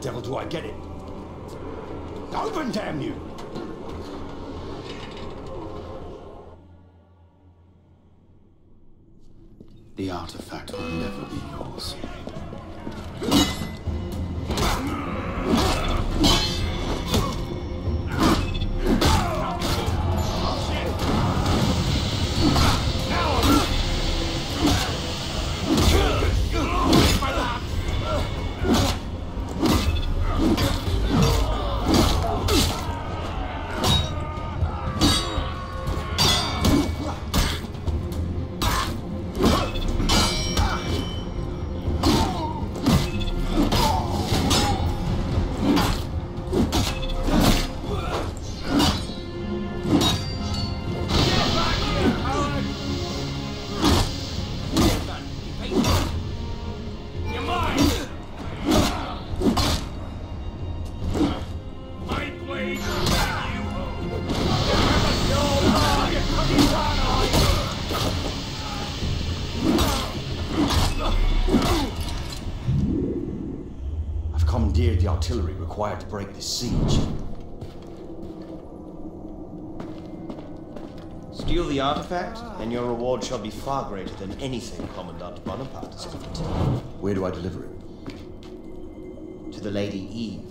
devil do I get it? Open, damn you! The artifact will never be yours. The artillery required to break this siege. Steal the artifact, and your reward shall be far greater than anything Commandant Bonaparte has offered. Where do I deliver it? To the Lady Eve.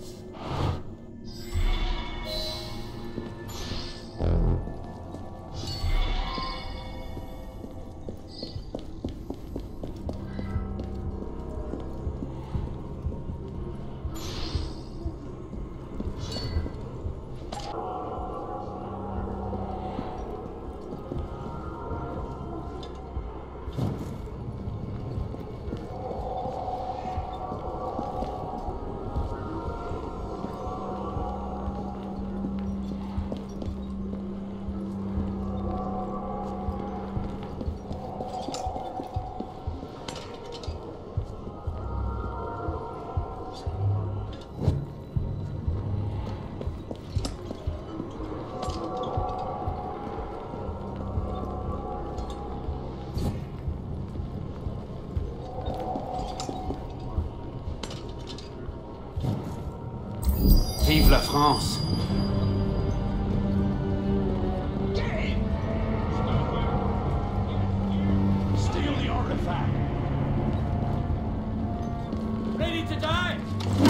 Vive la France Steal the artifact! Ready to die?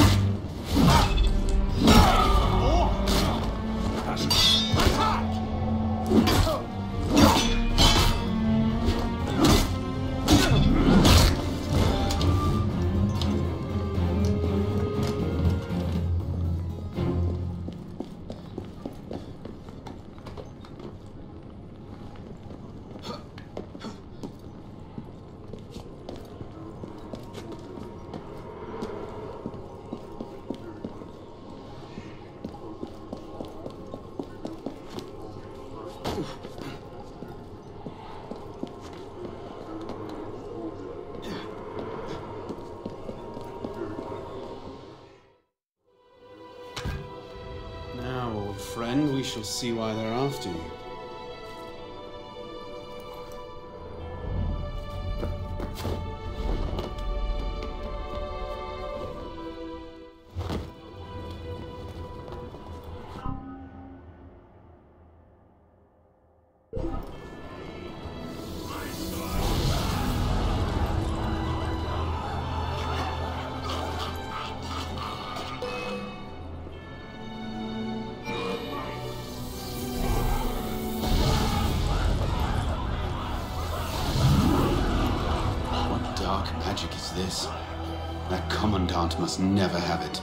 Shall see why they're after you. Dark magic is this? That commandant must never have it.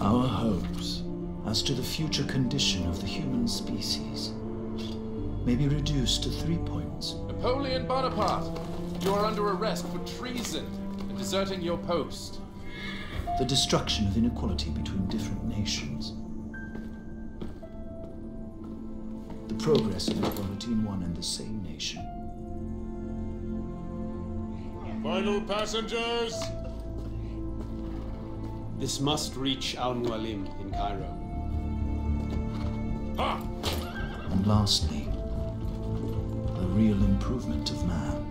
Our hopes as to the future condition of the human species may be reduced to three points. Napoleon Bonaparte, you are under arrest for treason and deserting your post. The destruction of inequality between different nations. The progress of equality in one and the same nation. Final passengers! This must reach Al Mualim in Cairo. And lastly, the real improvement of man.